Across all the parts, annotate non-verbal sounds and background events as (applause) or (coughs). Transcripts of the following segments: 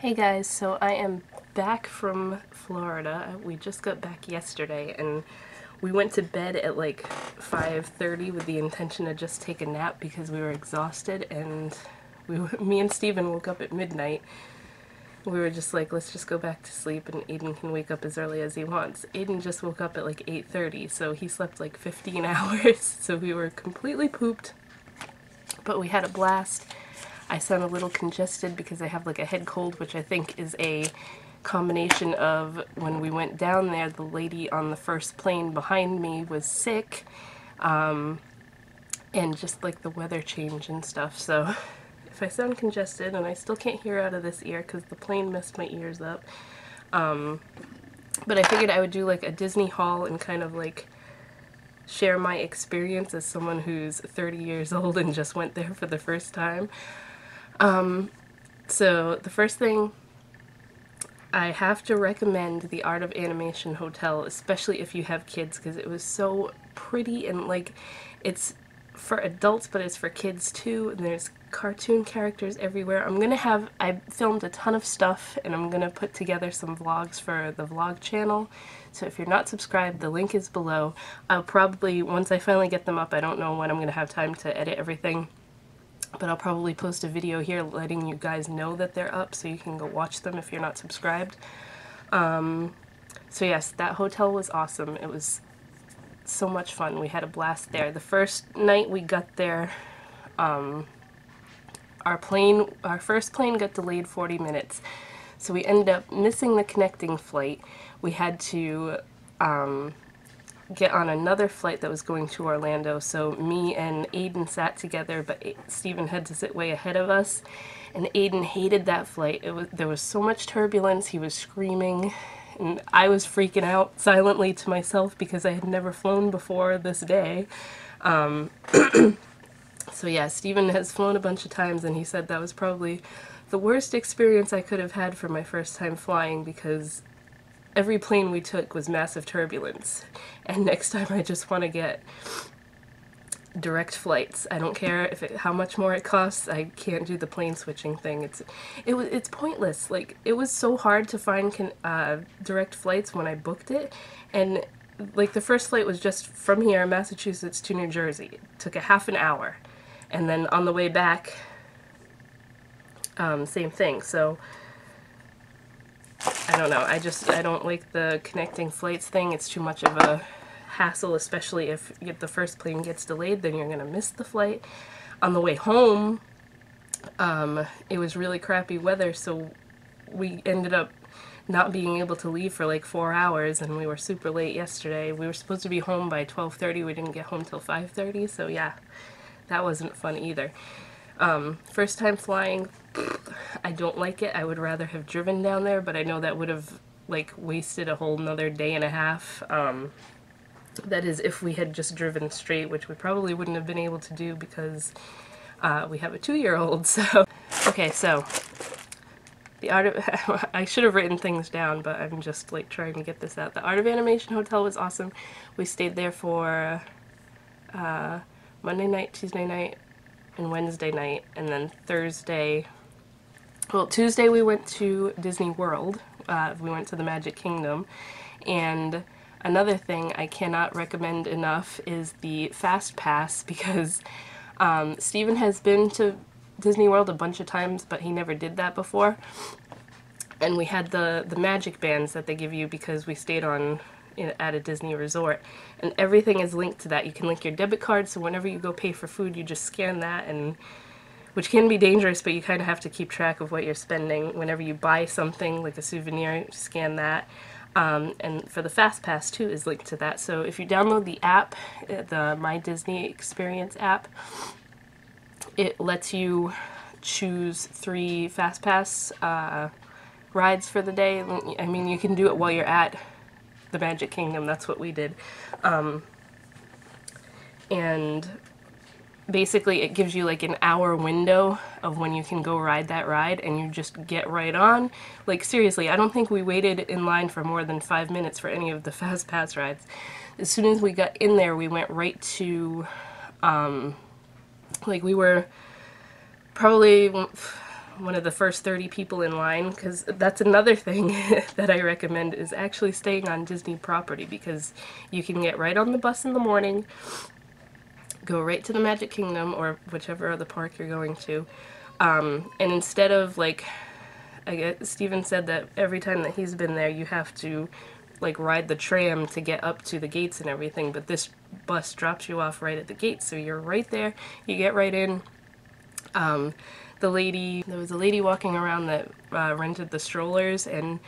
Hey guys, so I am back from Florida. We just got back yesterday and we went to bed at like 5.30 with the intention to just take a nap because we were exhausted and we, (laughs) me and Steven woke up at midnight. We were just like, let's just go back to sleep and Aiden can wake up as early as he wants. Aiden just woke up at like 8.30 so he slept like 15 (laughs) hours so we were completely pooped but we had a blast. I sound a little congested because I have like a head cold, which I think is a combination of when we went down there, the lady on the first plane behind me was sick, um, and just like the weather change and stuff. So (laughs) if I sound congested and I still can't hear out of this ear because the plane messed my ears up, um, but I figured I would do like a Disney haul and kind of like share my experience as someone who's 30 years (laughs) old and just went there for the first time. Um, so the first thing I have to recommend the Art of Animation Hotel, especially if you have kids, because it was so pretty and like it's for adults, but it's for kids too. And there's cartoon characters everywhere. I'm gonna have, I filmed a ton of stuff and I'm gonna put together some vlogs for the vlog channel. So if you're not subscribed, the link is below. I'll probably, once I finally get them up, I don't know when I'm gonna have time to edit everything. But I'll probably post a video here letting you guys know that they're up so you can go watch them if you're not subscribed. Um, so yes, that hotel was awesome. It was so much fun. We had a blast there. The first night we got there, um, our plane, our first plane got delayed 40 minutes. So we ended up missing the connecting flight. We had to um, get on another flight that was going to Orlando. So me and Aiden sat together, but Stephen had to sit way ahead of us. And Aiden hated that flight. It was there was so much turbulence. He was screaming and I was freaking out silently to myself because I had never flown before this day. Um, (clears throat) so yeah, Stephen has flown a bunch of times and he said that was probably the worst experience I could have had for my first time flying because every plane we took was massive turbulence. And next time I just want to get direct flights. I don't care if it, how much more it costs. I can't do the plane switching thing. It's it was it's pointless. Like it was so hard to find can, uh, direct flights when I booked it, and like the first flight was just from here, Massachusetts to New Jersey. It took a half an hour, and then on the way back, um, same thing. So. Don't know. I just I don't like the connecting flights thing. It's too much of a hassle, especially if the first plane gets delayed, then you're going to miss the flight. On the way home, um, it was really crappy weather, so we ended up not being able to leave for like four hours, and we were super late yesterday. We were supposed to be home by 12.30, we didn't get home till 5.30, so yeah, that wasn't fun either. Um, first time flying, I don't like it. I would rather have driven down there, but I know that would have like wasted a whole another day and a half. Um, that is if we had just driven straight, which we probably wouldn't have been able to do because uh, we have a two-year-old, (laughs) so... Okay, so, the art of... (laughs) I should have written things down, but I'm just, like, trying to get this out. The Art of Animation Hotel was awesome. We stayed there for uh, Monday night, Tuesday night, and Wednesday night, and then Thursday... Well, Tuesday we went to Disney World. Uh, we went to the Magic Kingdom, and Another thing I cannot recommend enough is the Fast Pass (laughs) because um, Steven has been to Disney World a bunch of times, but he never did that before. And we had the, the magic bands that they give you because we stayed on at a Disney resort. And everything is linked to that. You can link your debit card, so whenever you go pay for food, you just scan that and which can be dangerous, but you kind of have to keep track of what you're spending. Whenever you buy something, like a souvenir, scan that. Um, and for the Fast Pass too is linked to that. So if you download the app, uh, the My Disney Experience app, it lets you choose three Fast Pass uh, rides for the day. I mean, you can do it while you're at the Magic Kingdom. That's what we did. Um, and basically it gives you like an hour window of when you can go ride that ride and you just get right on. Like seriously, I don't think we waited in line for more than five minutes for any of the (laughs) Fast Pass rides. As soon as we got in there, we went right to, um, like we were probably, one of the first 30 people in line because that's another thing (laughs) that I recommend is actually staying on Disney property because you can get right on the bus in the morning, go right to the Magic Kingdom or whichever other park you're going to, um, and instead of like, I guess Steven said that every time that he's been there you have to like ride the tram to get up to the gates and everything, but this bus drops you off right at the gate, so you're right there, you get right in. Um, the lady, there was a lady walking around that uh, rented the strollers and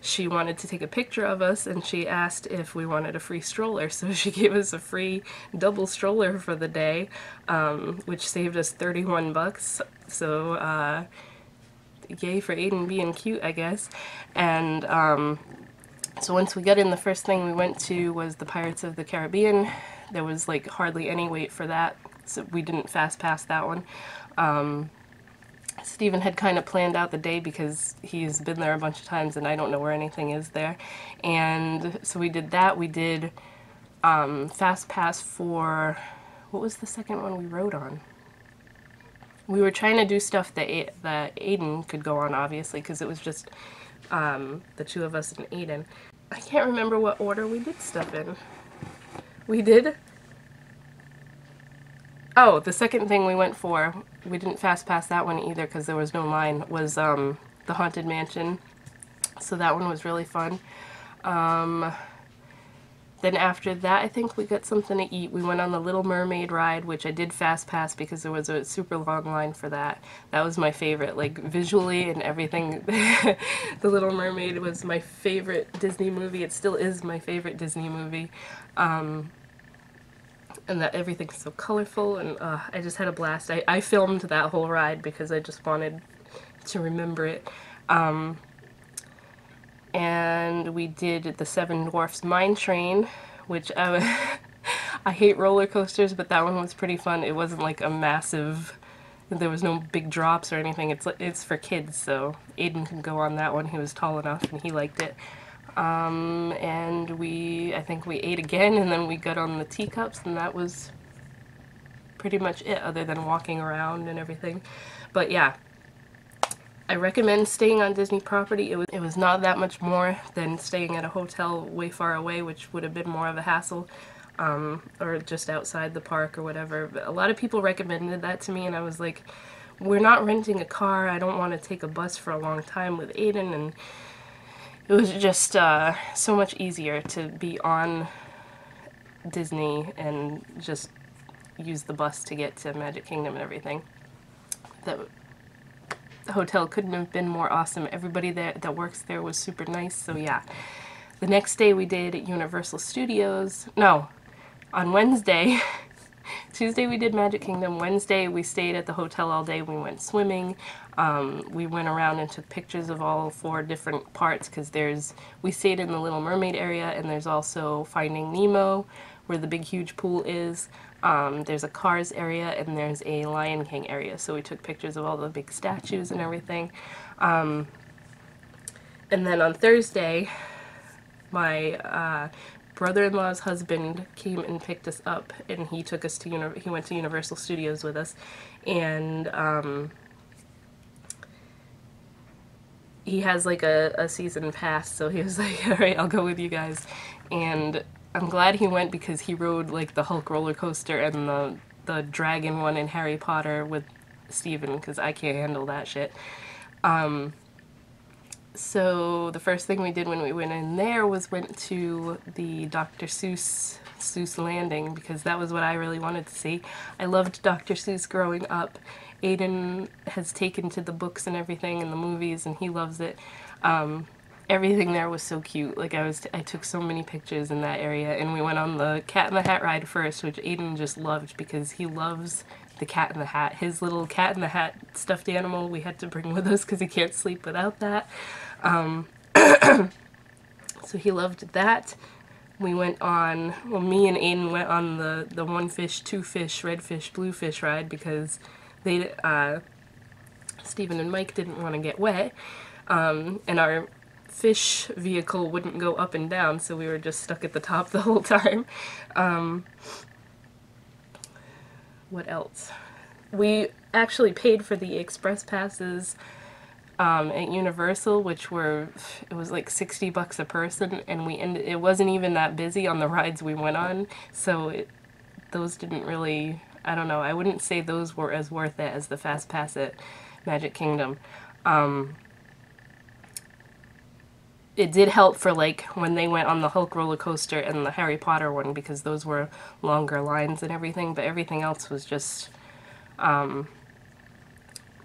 she wanted to take a picture of us and she asked if we wanted a free stroller so (laughs) she gave us a free double stroller for the day um, which saved us 31 bucks so uh, yay for Aiden being cute I guess and um, so once we got in, the first thing we went to was the Pirates of the Caribbean. There was like hardly any wait for that, so we didn't fast pass that one. Um, Steven had kind of planned out the day because he's been there a bunch of times and I don't know where anything is there. And so we did that. We did um, Fast Pass for, what was the second one we rode on? We were trying to do stuff that, A that Aiden could go on, obviously, because it was just um, the two of us and Aiden. I can't remember what order we did stuff in. We did... Oh, the second thing we went for, we didn't fast pass that one either because there was no line, was um, the Haunted Mansion. So that one was really fun. Um, then after that, I think we got something to eat. We went on the Little Mermaid ride, which I did fast pass because there was a super long line for that. That was my favorite, like visually and everything. (laughs) the Little Mermaid was my favorite Disney movie. It still is my favorite Disney movie. Um, and that everything's so colorful and uh, I just had a blast. I, I filmed that whole ride because I just wanted to remember it. Um, and we did the Seven Dwarfs Mine Train, which I, (laughs) I hate roller coasters, but that one was pretty fun. It wasn't like a massive, there was no big drops or anything. It's it's for kids, so Aiden could go on that one. He was tall enough and he liked it. Um, and we, I think we ate again, and then we got on the teacups, and that was pretty much it, other than walking around and everything. But yeah, I recommend staying on Disney property. It was, it was not that much more than staying at a hotel way far away, which would have been more of a hassle, um, or just outside the park or whatever. But a lot of people recommended that to me, and I was like, we're not renting a car. I don't want to take a bus for a long time with Aiden, and it was just uh, so much easier to be on Disney and just use the bus to get to Magic Kingdom and everything. The hotel couldn't have been more awesome. Everybody that, that works there was super nice, so yeah. The next day we did Universal Studios. No, on Wednesday, (laughs) Tuesday we did Magic Kingdom. Wednesday we stayed at the hotel all day. We went swimming. Um, we went around and took pictures of all four different parts because there's, we stayed in the Little Mermaid area and there's also Finding Nemo where the big huge pool is. Um, there's a Cars area and there's a Lion King area, so we took pictures of all the big statues and everything. Um, and then on Thursday, my uh, brother-in-law's husband came and picked us up, and he took us to he went to Universal Studios with us, and um, he has like a, a season pass, so he was (laughs) like, all right, I'll go with you guys, and I'm glad he went because he rode like the Hulk roller coaster and the the dragon one in Harry Potter with Steven because I can't handle that shit. Um, so the first thing we did when we went in there was went to the Dr. Seuss Seuss Landing because that was what I really wanted to see. I loved Dr. Seuss growing up. Aiden has taken to the books and everything and the movies and he loves it. Um, everything there was so cute. Like I was, I took so many pictures in that area, and we went on the Cat in the Hat ride first, which Aiden just loved because he loves the Cat in the Hat. His little Cat in the Hat stuffed animal we had to bring with us because he can't sleep without that. Um, (coughs) so he loved that. We went on, well me and Aiden went on the, the one fish, two fish, red fish, blue fish ride because they, uh, Stephen and Mike didn't want to get wet. Um, and our fish vehicle wouldn't go up and down, so we were just stuck at the top (laughs) the whole time. Um, what else? We actually paid for the express passes um, at Universal, which were it was like sixty bucks a person, and we ended. It wasn't even that busy on the rides we went on, so it, those didn't really. I don't know. I wouldn't say those were as worth it as the fast pass at Magic Kingdom. Um, it did help for like when they went on the Hulk roller coaster and the Harry Potter one because those were longer lines and everything, but everything else was just um,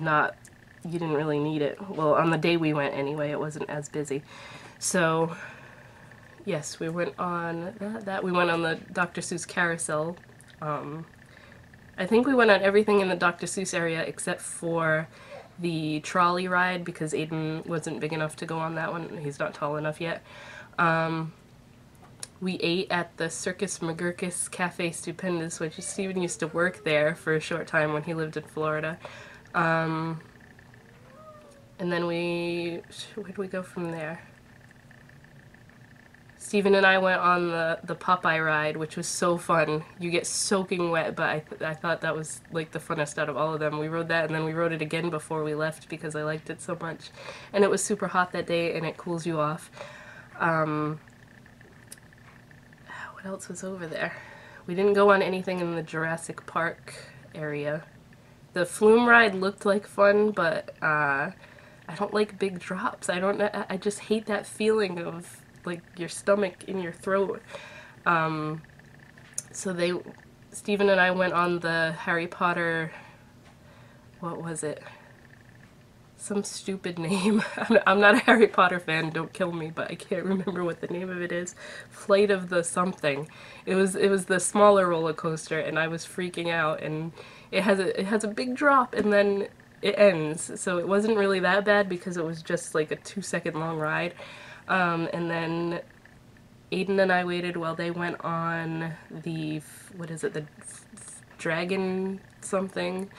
not you didn't really need it. Well, on the day we went anyway, it wasn't as busy. So, yes, we went on that. that. We went on the Dr. Seuss carousel. Um, I think we went on everything in the Dr. Seuss area except for the trolley ride because Aiden wasn't big enough to go on that one. He's not tall enough yet. Um, we ate at the Circus McGurkus Cafe Stupendous, which Steven used to work there for a short time when he lived in Florida. Um, and then we, where did we go from there? Steven and I went on the, the Popeye ride, which was so fun. You get soaking wet, but I, th I thought that was like the funnest out of all of them. We rode that and then we rode it again before we left because I liked it so much. And it was super hot that day and it cools you off. Um, what else was over there? We didn't go on anything in the Jurassic Park area. The Flume ride looked like fun, but uh, I don't like big drops. I don't. I just hate that feeling of like your stomach in your throat. Um, so they, Stephen and I went on the Harry Potter. What was it? Some stupid (laughs) name. I'm not a Harry Potter fan. Don't kill me, but I can't (laughs) remember what the name of it is. Flight of the something. It was it was the smaller roller coaster, and I was freaking out. And it has a it has a big drop, and then it ends. So it wasn't really that bad because it was just like a two second long ride. Um, and then Aiden and I waited while they went on the, what is it, the dragon something,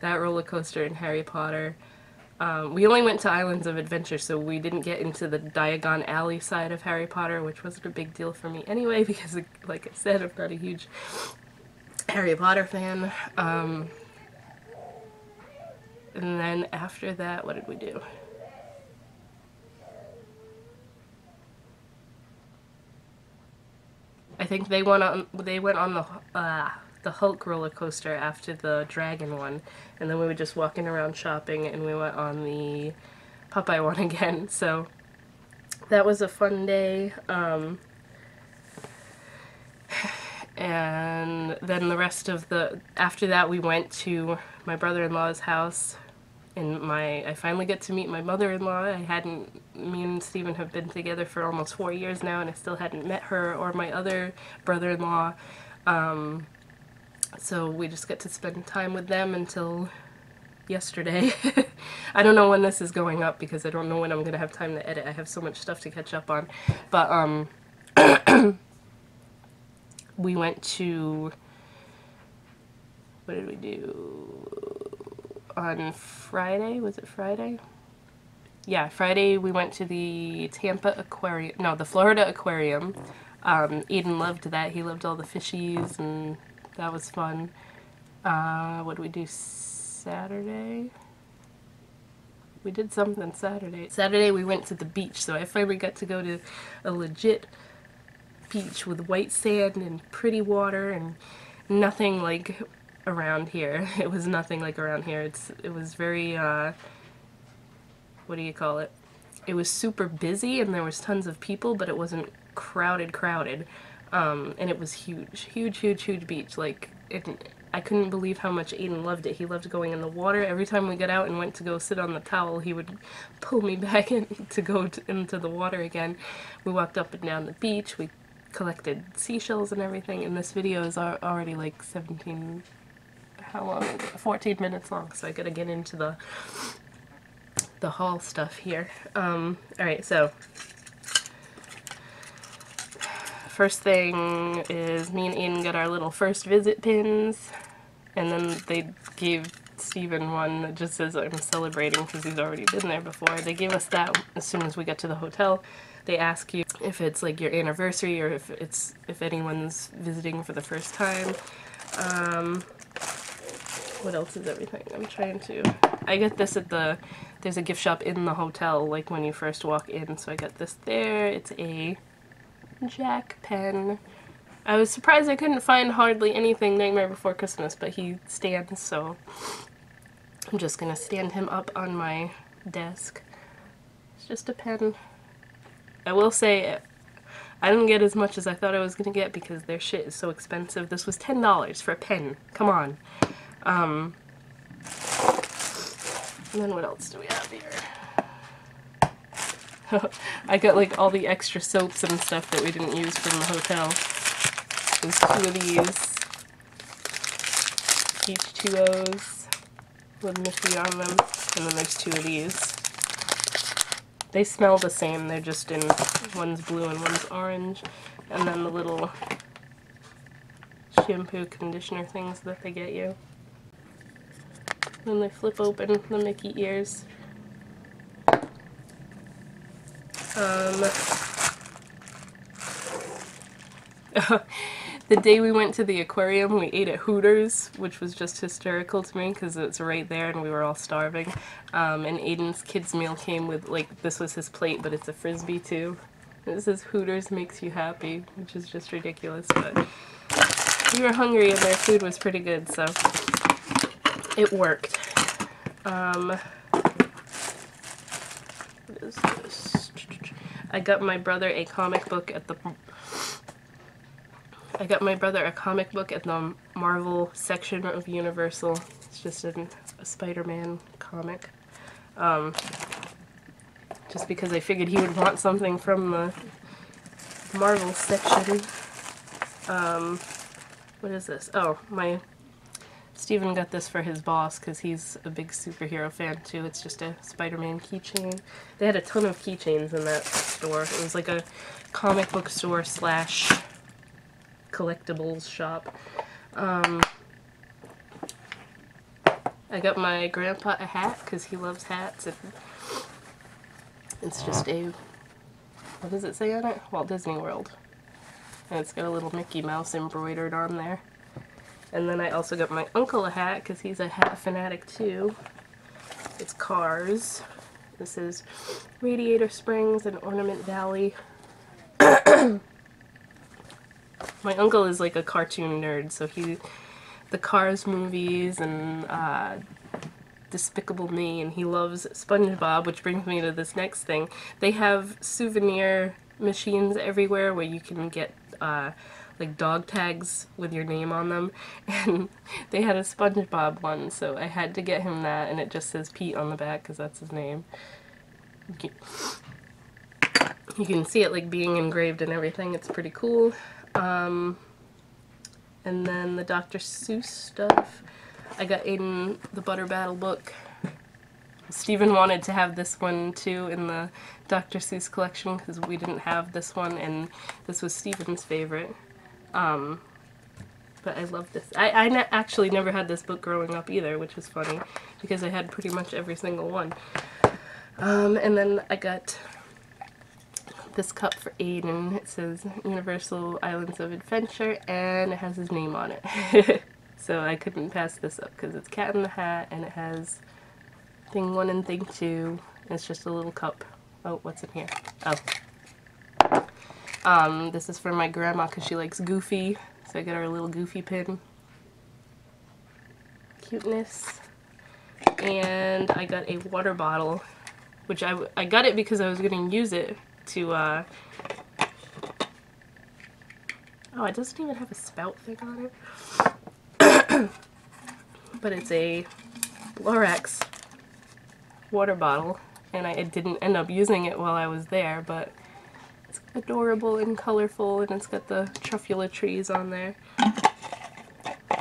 that roller coaster in Harry Potter. Um, we only went to Islands of Adventure, so we didn't get into the Diagon Alley side of Harry Potter, which wasn't a big deal for me anyway, (laughs) because, like I said, I'm not a huge Harry Potter fan. Um, and then after that, what did we do? I think they went on they went on the uh, the Hulk roller coaster after the Dragon one, and then we were just walking around shopping, and we went on the Popeye one (laughs) again. So that was a fun day. Um, and then the rest of the after that we went to my brother-in-law's house and my I finally get to meet my mother-in-law. I hadn't me and Steven have been together for almost four years now and I still hadn't met her or my other brother-in-law. Um, so we just get to spend time with them until yesterday. (laughs) I don't know when this is going up because I don't know when I'm gonna have time to edit. I have so much stuff to catch up on. But um (clears throat) we went to what did we do? On Friday. Was it Friday? Yeah, Friday we went to the Tampa Aquarium. No, the Florida Aquarium. Um, Aiden loved that. He loved all the fishies, and that was fun. Uh, what did we do Saturday? We did something Saturday. Saturday we went to the beach, so I finally got to go to a legit beach with white sand and pretty water and nothing like around here. (laughs) It was nothing like around here. It's it was very uh, what do you call it? It was super busy and there was tons of people, but it wasn't crowded crowded. Um, and it was huge, huge, huge, huge beach. Like it, I couldn't believe how much Aiden loved it. He loved going in the water. Every time we got out and went to go sit on the towel, he would pull me (laughs) back in to go into the water again. We walked up and down the beach. We collected seashells and everything. And this video is already like 17 how long? 14 minutes long, so I gotta get into the the haul stuff here. Um, alright, so first thing is me and Aiden got our little first visit pins, and then they gave Steven one that just says I'm celebrating because he's already been there before. They gave us that as soon as we get to the hotel. They ask you if it's like your anniversary or if it's if anyone's visiting for the first time. Um, what else is everything? I'm trying to. I get this at the. There's a gift shop in the hotel, like when you first walk in. So I got this there. It's a Jack pen. I was surprised I couldn't find hardly anything Nightmare Before Christmas, but he stands, so I'm just gonna stand him up on my desk. It's just a pen. I will say, I didn't get as much as I thought I was gonna get because their shit is so expensive. This was $10 for a pen. Come on. Um, and then what else do we have here? (laughs) I got like all the extra soaps and stuff that we didn't use from the hotel. There's two of these H2Os with Miffy on them, and then there's two of these. They smell the same, they're just in, one's blue and one's orange. And then the little shampoo conditioner things that they get you. Then they flip open the Mickey ears. Um, (laughs) the day we went to the aquarium, we ate at Hooters, which was just hysterical to me because it's right there and we were all starving. Um, and Aiden's kids meal came with, like, this was his plate, but it's a frisbee too. It says Hooters makes you happy, which is just ridiculous, but we were hungry and their food was pretty good, so it worked. Um, what is this? I got my brother a comic book at the I got my brother a comic book at the Marvel section of Universal. It's just a, a Spider-Man comic. Um, just because I figured he would want something from the Marvel section. Um, what is this? Oh, my Steven got this for his boss because he's a big superhero fan too. It's just a Spider-Man keychain. They had a ton of keychains in that store. It was like a comic book store slash collectibles shop. Um, I got my grandpa a hat because he loves hats. And it's just a, what does it say on it? Walt Disney World. And it's got a little Mickey Mouse embroidered on there. And then I also got my uncle a hat because he's a hat fanatic too. It's Cars. This is Radiator Springs and Ornament Valley. (coughs) my uncle is like a cartoon nerd, so he, the Cars movies and uh, Despicable Me, and he loves SpongeBob, which brings me to this next thing. They have souvenir machines everywhere where you can get uh, like dog tags with your name on them, (laughs) and they had a SpongeBob one, so I had to get him that, and it just says Pete on the back because that's his name. You can see it like being engraved and everything. It's pretty cool. Um, and then the Dr. Seuss stuff. I got Aiden the Butter Battle book. Stephen wanted to have this one too in the Dr. Seuss collection because we didn't have this one and this was Stephen's favorite. Um, but I love this. I, I ne actually never had this book growing up either, which is funny because I had pretty much every single one. Um, and then I got this cup for Aiden. It says Universal Islands of Adventure and it has his name on it. (laughs) so I couldn't pass this up because it's Cat in the Hat and it has thing one and thing two. It's just a little cup. Oh, what's in here? Oh. Um, this is for my grandma because she likes Goofy. So I got her a little Goofy pin. Cuteness. And I got a water bottle which I, I got it because I was going to use it to, uh... Oh, it doesn't even have a spout thing on it. (coughs) but it's a Lorax water bottle, and I didn't end up using it while I was there, but adorable and colorful, and it's got the truffula trees on there.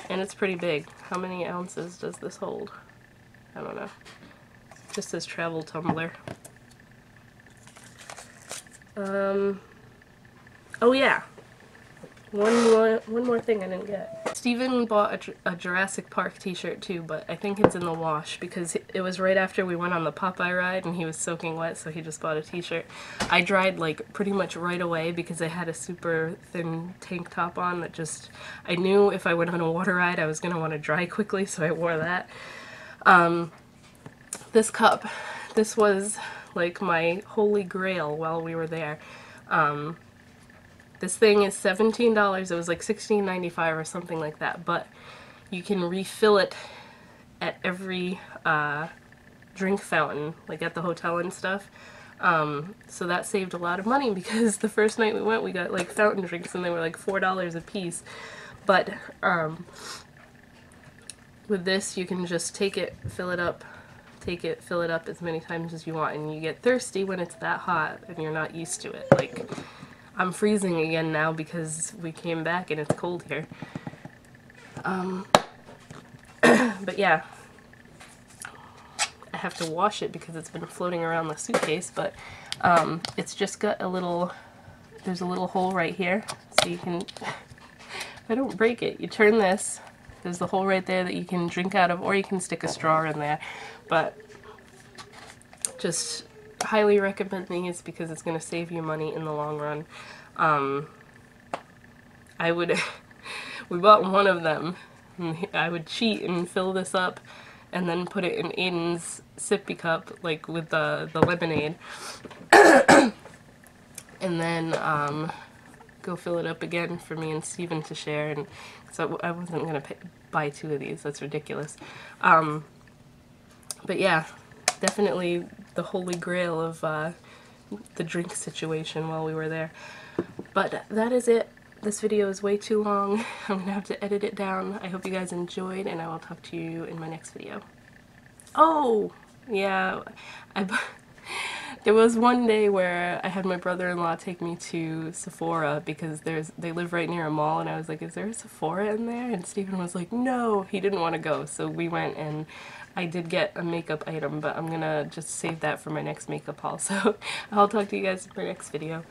And it's pretty big. How many ounces does this hold? I don't know. Just this travel tumbler. Um, oh yeah, one more, one more thing I didn't get. Steven bought a, a Jurassic Park t-shirt too, but I think it's in the wash because it was right after we went on the Popeye ride and he was soaking wet, so he just bought a t-shirt. I dried like pretty much right away because I had a super thin tank top on that just I knew if I went on a water ride I was going to want to dry quickly, so I wore that. Um, this cup, this was like my holy grail while we were there. Um, this thing is $17. It was like $16.95 or something like that, but you can refill it at every uh, drink fountain, like at the hotel and stuff. Um, so that saved a lot of money (laughs) because the first night we went, we got like fountain drinks and they were like $4 a piece. But um, with this, you can just take it, fill it up, take it, fill it up as many times as you want, and you get thirsty when it's that hot and you're not used to it. Like, I'm freezing again now because we came back and it's cold here. Um, (clears throat) but yeah, I have to wash it because it's been floating around the suitcase, but um, it's just got a little, there's a little hole right here, so you can, (laughs) I don't break it, you turn this, there's the hole right there that you can drink out of, or you can stick a straw in there, but just highly recommend these because it's going to save you money in the long run. Um, I would, (laughs) we bought one of them. I would cheat and fill this up and then put it in Aiden's sippy cup, like with the, the lemonade. (coughs) and then um, go fill it up again for me and Steven to share. And so I wasn't going to buy two of these. That's ridiculous. Um, but yeah, definitely the holy grail of uh, the drink situation while we were there. But that is it. This video is way too long. (laughs) I'm gonna have to edit it down. I hope you guys enjoyed and I will talk to you in my next video. Oh, yeah, I, (laughs) there was one day where I had my brother-in-law take me to Sephora because there's they live right near a mall and I was like, is there a Sephora in there? And Stephen was like, no, he didn't want to go. So we went and I did get a makeup item, but I'm gonna just save that for my next makeup haul. (laughs) So I'll talk to you guys in my next video.